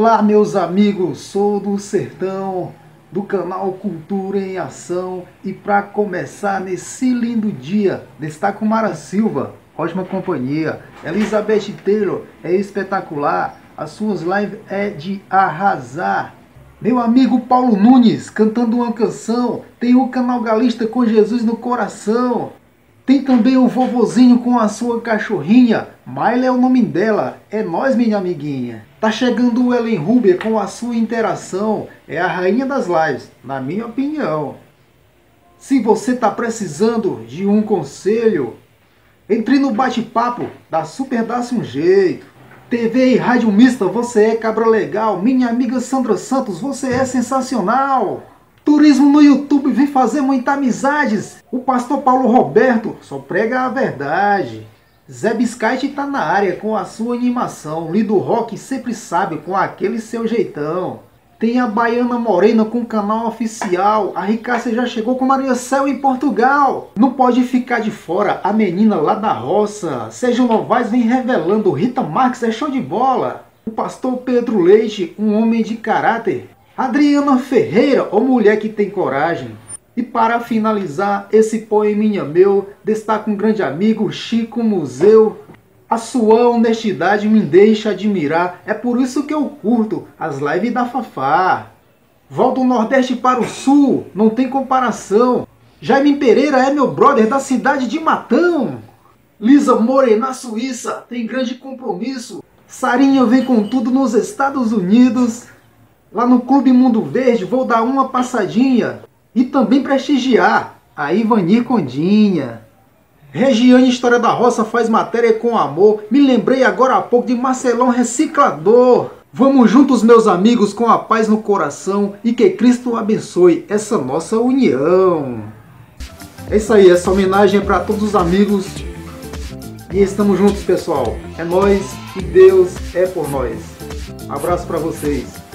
Olá, meus amigos, sou do Sertão, do canal Cultura em Ação. E para começar nesse lindo dia, destaco Mara Silva, ótima companhia. Elizabeth Taylor é espetacular, as suas lives é de arrasar. Meu amigo Paulo Nunes cantando uma canção, tem o canal Galista com Jesus no coração. Tem também o vovozinho com a sua cachorrinha. Maila é o nome dela. É nós, minha amiguinha. Tá chegando o Ellen Huber com a sua interação. É a rainha das lives, na minha opinião. Se você tá precisando de um conselho, entre no bate-papo da Super Dá-se um Jeito. TV e rádio mista, você é cabra legal. Minha amiga Sandra Santos, você é sensacional. Turismo no YouTube vem fazer muitas amizades. O pastor Paulo Roberto só prega a verdade. Zé Biscate tá na área com a sua animação. Lido Rock sempre sabe com aquele seu jeitão. Tem a Baiana Morena com canal oficial. A Ricácia já chegou com Maria Céu em Portugal. Não pode ficar de fora a menina lá da roça. Sérgio Novaes vem revelando. Rita Marques é show de bola. O pastor Pedro Leite, um homem de caráter. Adriana Ferreira, ou mulher que tem coragem. E para finalizar esse poeminha meu, destaco um grande amigo, Chico Museu. A sua honestidade me deixa admirar, é por isso que eu curto as lives da Fafá. Volto do Nordeste para o Sul, não tem comparação. Jaime Pereira é meu brother da cidade de Matão. Lisa Morena, na Suíça, tem grande compromisso. Sarinha vem com tudo nos Estados Unidos. Lá no Clube Mundo Verde vou dar uma passadinha e também prestigiar a Ivani Condinha. Regiane História da Roça faz matéria com amor. Me lembrei agora há pouco de Marcelão Reciclador. Vamos juntos, meus amigos, com a paz no coração e que Cristo abençoe essa nossa união. É isso aí, essa homenagem é para todos os amigos. E estamos juntos, pessoal. É nós e Deus é por nós. Abraço para vocês.